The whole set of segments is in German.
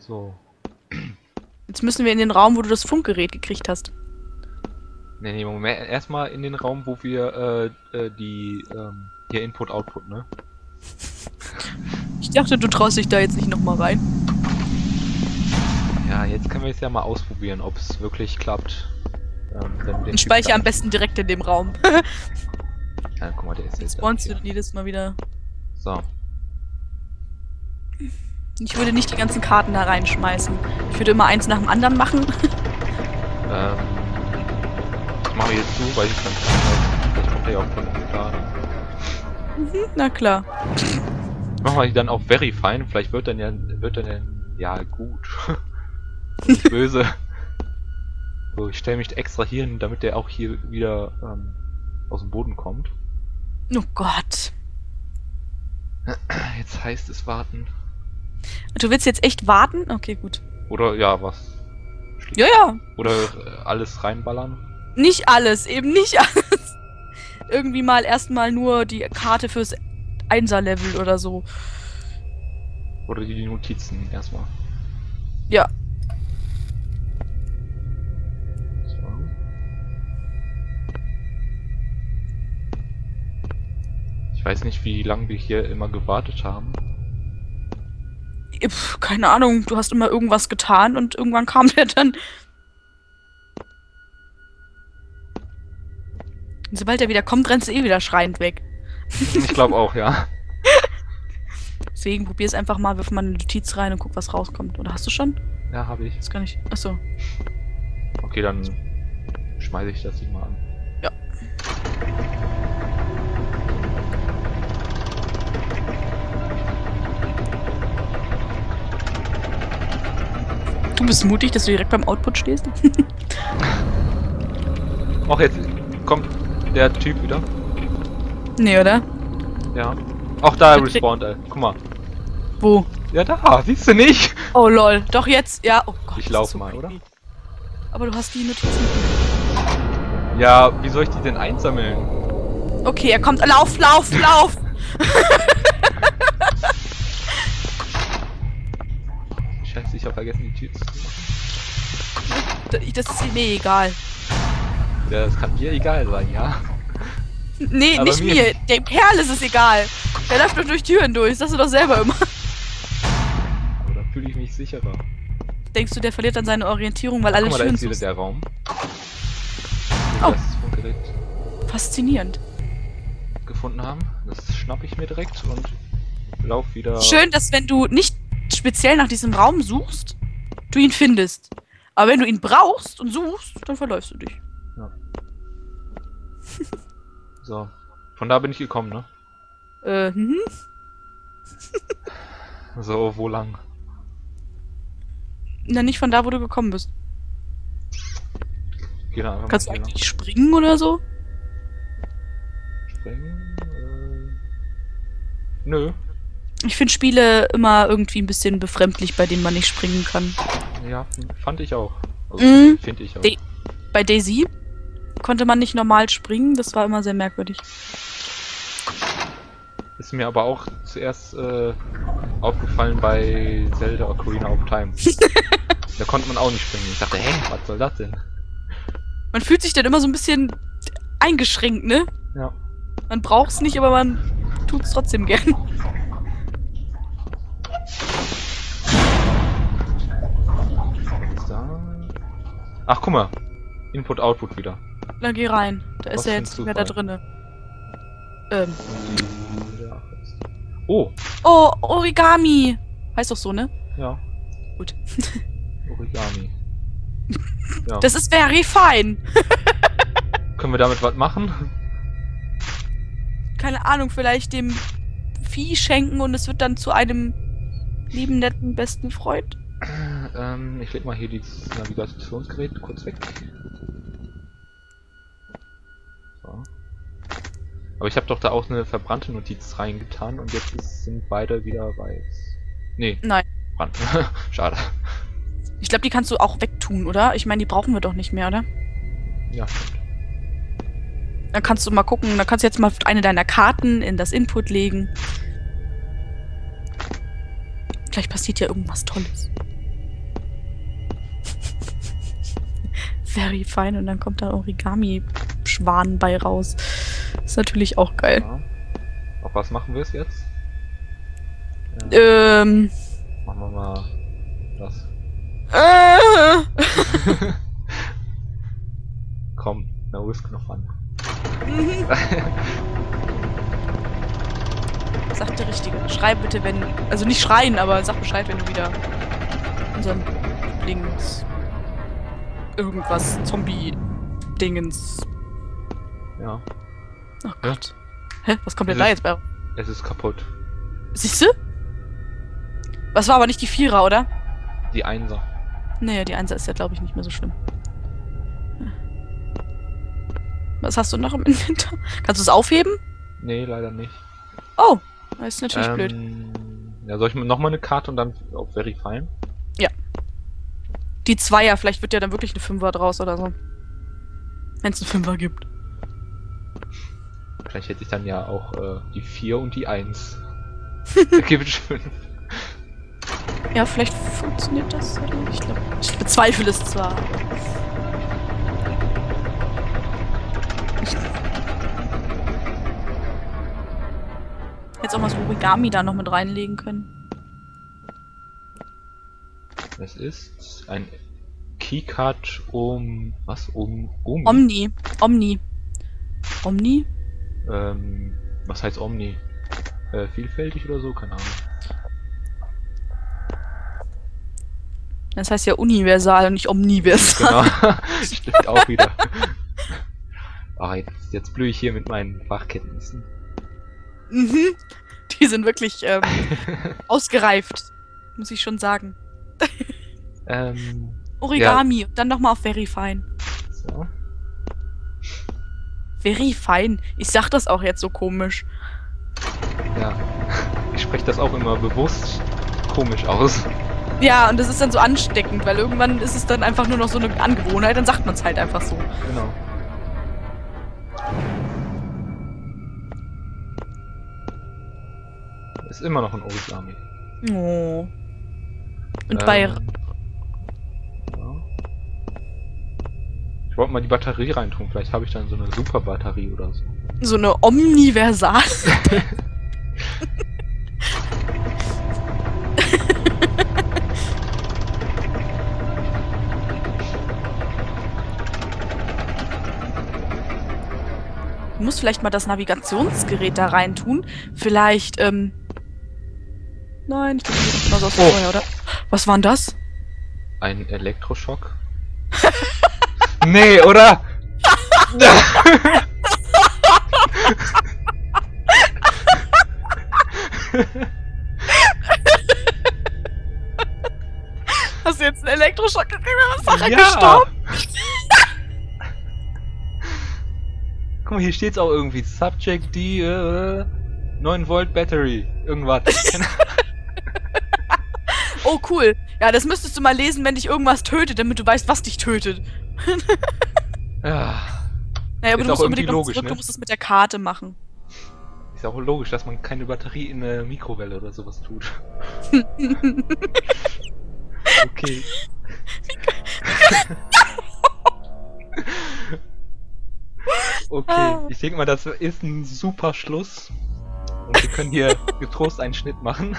So. Jetzt müssen wir in den Raum, wo du das Funkgerät gekriegt hast. Nee, nee, Moment. Erstmal in den Raum, wo wir äh, äh, die ähm, hier Input, Output, ne? Ich dachte, du traust dich da jetzt nicht nochmal rein. Ja, jetzt können wir es ja mal ausprobieren, ob es wirklich klappt. Ähm, wenn wir den Und Typ speicher am besten direkt in dem Raum. Ja, guck mal, der ist Jetzt spawnst du jedes Mal wieder. So. Ich würde nicht die ganzen Karten da reinschmeißen. Ich würde immer eins nach dem anderen machen. Ähm, ich mache jetzt zu, weil ich kann. Vielleicht kommt er ja auch von klar. Na klar. Machen wir dann auf Verifyen, vielleicht wird dann ja, wird dann ja, ja gut. Nicht böse. So, ich stelle mich extra hier hin, damit der auch hier wieder ähm, aus dem Boden kommt. Oh Gott. Jetzt heißt es warten. Du willst jetzt echt warten? Okay, gut. Oder ja, was? Ja, ja. Oder äh, alles reinballern. Nicht alles, eben nicht alles. Irgendwie mal erstmal nur die Karte fürs Einser-Level oder so. Oder die Notizen erstmal. Ja. Ich weiß nicht, wie lange wir hier immer gewartet haben. Pff, keine Ahnung, du hast immer irgendwas getan und irgendwann kam der dann. Und sobald er wieder kommt, rennst du eh wieder schreiend weg. Ich glaube auch, ja. Deswegen probier es einfach mal, wirf mal eine Notiz rein und guck, was rauskommt. Oder hast du schon? Ja, habe ich. Das kann ich. Achso. Okay, dann schmeiße ich das hier mal an. Du bist mutig, dass du direkt beim Output stehst. Ach, jetzt kommt der Typ wieder. nee, oder? Ja. Auch da Verkrieg- respawnt er. Guck mal. Wo? Ja, da. Siehst du nicht? Oh lol. Doch jetzt. Ja. Oh Gott. Ich lauf so mal, creepy. oder? Aber du hast die Notizen. Ja, wie soll ich die denn einsammeln? Okay, er kommt. Lauf, lauf, lauf! ich habe vergessen, die Tür zu machen. Das ist mir egal. Ja, das kann dir egal sein, ja. Nee, Aber nicht mir- mir. Dem Kerl ist es egal. Der läuft doch durch Türen durch. Das sagst du doch selber immer. Aber da fühle ich mich sicherer. Denkst du, der verliert dann seine Orientierung, weil alle Guck mal, da Türen ist wieder zu der Raum. Oh. Faszinierend. gefunden haben. Das schnapp ich mir direkt und lauf wieder. Schön, dass wenn du nicht speziell nach diesem Raum suchst, du ihn findest. Aber wenn du ihn brauchst und suchst, dann verläufst du dich. So. Von da bin ich gekommen, ne? Äh, hm? So, wo lang? Na, nicht von da, wo du gekommen bist. Geh da einfach Kannst du eigentlich springen oder so? lang. Springen? Äh... Nö. Ich finde Spiele immer irgendwie ein bisschen befremdlich, bei denen man nicht springen kann. Ja, fand ich auch. Also, Mhm. Finde ich auch. Die- Bei Daisy konnte man nicht normal springen, das war immer sehr merkwürdig. Ist mir aber auch zuerst äh, aufgefallen bei Zelda Ocarina of Time. da konnte man auch nicht springen. Ich dachte, hä, was soll das denn? Man fühlt sich dann immer so ein bisschen eingeschränkt, ne? Ja. Man braucht's nicht, aber man tut's trotzdem gern. Was ist da? Ach, guck mal. Input, Output wieder. Na, geh rein. Da Was ist er jetzt nicht mehr da drinne. Ähm. Oh, Oh, Origami! Heißt doch so, ne? ja. Gut. Origami. Ja. Das ist very fine. Können wir damit was machen? Keine Ahnung, vielleicht dem Vieh schenken und es wird dann zu einem lieben, netten, besten Freund. Ähm, ich leg mal hier dieses Navigationsgerät kurz weg. So. Aber ich habe doch da auch eine verbrannte Notiz reingetan und jetzt ist, sind beide wieder weiß. Nee. Nein. Brand. Schade. Ich glaube, die kannst du auch wegtun, oder? Ich meine, die brauchen wir doch nicht mehr, oder? Ja, stimmt. Dann kannst du mal gucken, dann kannst du jetzt mal eine deiner Karten in das Input legen. Vielleicht passiert ja irgendwas Tolles. Very fine und dann kommt da Origami-Schwan bei raus. Ist natürlich auch geil. Ja. Auf was machen wir es jetzt? Ja, Ähm. machen wir mal das. Äh, Komm, na Risk noch an. mhm. Sag der Richtige. Schrei bitte, wenn. Also nicht schreien, aber sag Bescheid, wenn du wieder unseren Lieblings. Irgendwas Zombie-Dingens. Ja, Oh Gott. Hä? Was kommt denn da jetzt bei? es ist kaputt. Siehst du? Was war aber nicht die Vierer, oder? Die Einser. Nee, die Einser ist ja, glaube ich, nicht mehr so schlimm. Was hast du noch im Inventar? Kannst du es aufheben? Nee, leider nicht. Oh, das ist natürlich blöd. Ähm, Ja, soll ich mir nochmal eine Karte und dann auf Verifieren? Die Zweier, vielleicht wird ja dann wirklich eine Fünfer draus oder so. Wenn es eine Fünfer gibt. Vielleicht hätte ich dann ja auch äh, die 4 und die 1. Gibt es 5. Ja, vielleicht funktioniert das. Oder? Ich glaube, ich bezweifle es zwar. Jetzt auch mal so Origami da noch mit reinlegen können. Es ist ein Keycard um. Was? Um. um Omni. Omni. Omni? ähm, was heißt Omni? Äh, vielfältig oder so? Keine Ahnung. Das heißt ja universal und nicht omniversal. Genau. Stimmt auch wieder. Ah, jetzt, jetzt blühe ich hier mit meinen Fachkenntnissen. Mhm. Die sind wirklich ähm, ausgereift. Muss ich schon sagen. Ähm, Origami. Und dann nochmal auf Verifine. so. Verifine. Ich sag das auch jetzt so komisch. Ja. Ich spreche das auch immer bewusst komisch aus. Ja, und das ist dann so ansteckend, weil irgendwann ist es dann einfach nur noch so eine Angewohnheit, dann sagt man es halt einfach so. Genau. Ist immer noch ein Origami. Oh. Und bei. Ähm, ja. Ich wollte mal die Batterie reintun, vielleicht habe ich dann so eine super Batterie oder so. So eine Omniversal. Du musst vielleicht mal das Navigationsgerät da reintun. Vielleicht, ähm. Nein, ich bin nicht genauso aus Oh. vorher, oder? Was war denn das? Ein Elektroschock? nee, oder? Hast du jetzt einen Elektroschock gekriegt? Ist ja. gestorben? Guck mal, hier steht's auch irgendwie. Subject D, äh, 9 Volt Battery. Irgendwas. Oh, cool. Ja, das müsstest du mal lesen, wenn dich irgendwas tötet, damit du weißt, was dich tötet. ja. Naja, aber Ist du musst unbedingt logisch, zurück, ne? du musst es mit der Karte machen. Ist auch logisch, dass man keine Batterie in eine Mikrowelle oder sowas tut. Okay. okay, ich denke mal, das ist ein super Schluss. Und wir können hier getrost einen Schnitt machen.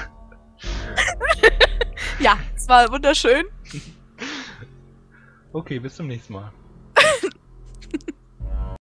Ja, es war wunderschön. Okay, bis zum nächsten Mal.